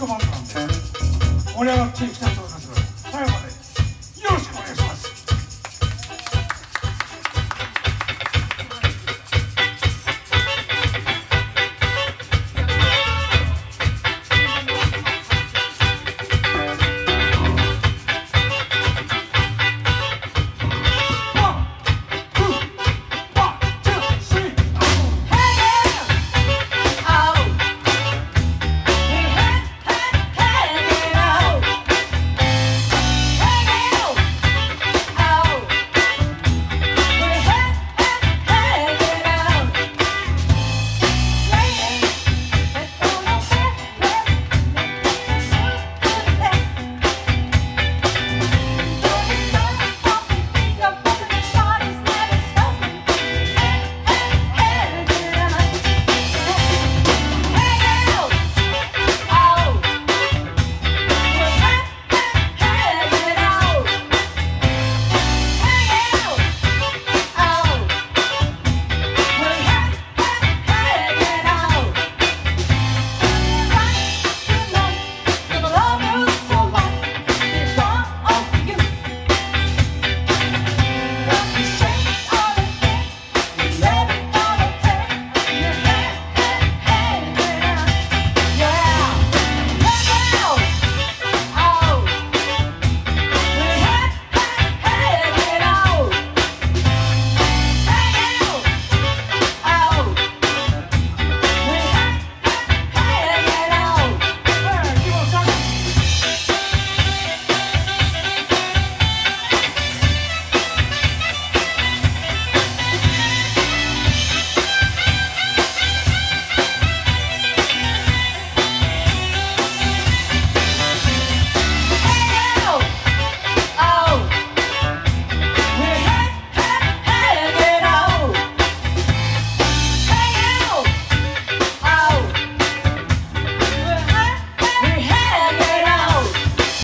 俺はまったんですよ来た